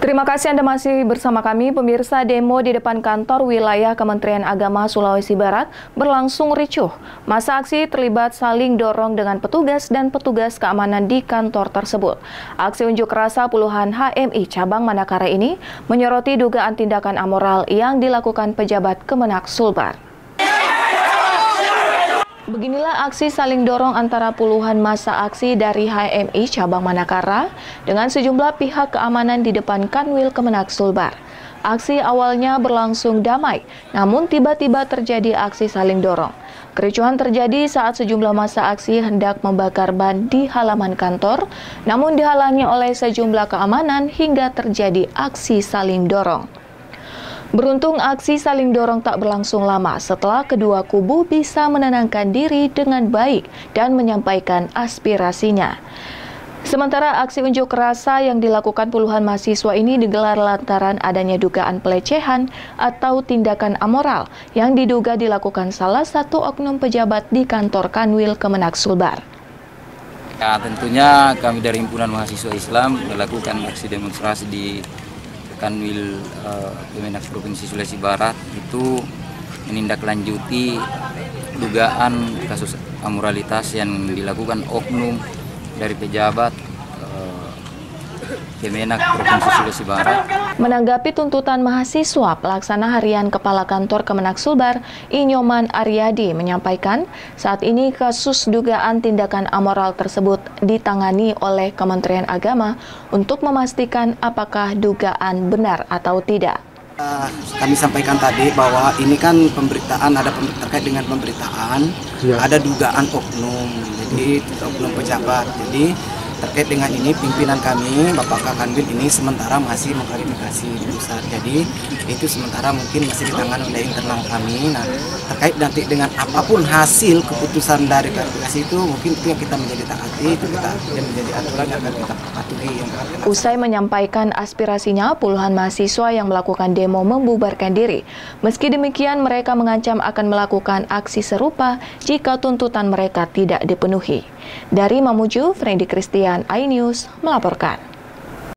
Terima kasih Anda masih bersama kami. Pemirsa demo di depan kantor wilayah Kementerian Agama Sulawesi Barat berlangsung ricuh. Masa aksi terlibat saling dorong dengan petugas dan petugas keamanan di kantor tersebut. Aksi unjuk rasa puluhan HMI cabang Manakara ini menyoroti dugaan tindakan amoral yang dilakukan pejabat Kemenak Sulbar. Beginilah aksi saling dorong antara puluhan masa aksi dari HMI cabang Manakara dengan sejumlah pihak keamanan di depan Kanwil Kemenak Sulbar. Aksi awalnya berlangsung damai, namun tiba-tiba terjadi aksi saling dorong. Kericuhan terjadi saat sejumlah masa aksi hendak membakar ban di halaman kantor, namun dihalangi oleh sejumlah keamanan hingga terjadi aksi saling dorong. Beruntung aksi saling dorong tak berlangsung lama setelah kedua kubu bisa menenangkan diri dengan baik dan menyampaikan aspirasinya. Sementara aksi unjuk rasa yang dilakukan puluhan mahasiswa ini digelar lantaran adanya dugaan pelecehan atau tindakan amoral yang diduga dilakukan salah satu oknum pejabat di kantor Kanwil Kemenak Sulbar. Ya, tentunya kami dari Himpunan Mahasiswa Islam melakukan aksi demonstrasi di Kanwil uh, Kemenak Provinsi Sulawesi Barat itu menindaklanjuti dugaan kasus amoralitas yang dilakukan oknum dari pejabat Kemenak Provinsi Sulawesi Barat. Menanggapi tuntutan mahasiswa, pelaksana harian Kepala Kantor Kemenak Sulbar, Inyoman Aryadi, menyampaikan saat ini kasus dugaan tindakan amoral tersebut ditangani oleh Kementerian Agama untuk memastikan apakah dugaan benar atau tidak. Kami sampaikan tadi bahwa ini kan pemberitaan ada terkait dengan pemberitaan, ya. ada dugaan oknum, jadi oknum pejabat. Jadi terkait dengan ini pimpinan kami Bapak Kakanwil ini sementara masih mengklarifikasi di pusat. Jadi itu sementara mungkin masih ditangani oleh internal kami. Nah terkait nanti dengan apa pun hasil keputusan dari klarifikasi itu mungkin itu yang kita menjadi taati itu kita yang menjadi aturan yang akan kita patuhi yang akan kita Usai menyampaikan aspirasinya puluhan mahasiswa yang melakukan demo membubarkan diri. Meski demikian mereka mengancam akan melakukan aksi serupa jika tuntutan mereka tidak dipenuhi. Dari Mamuju, Freddy Christian iNews melaporkan.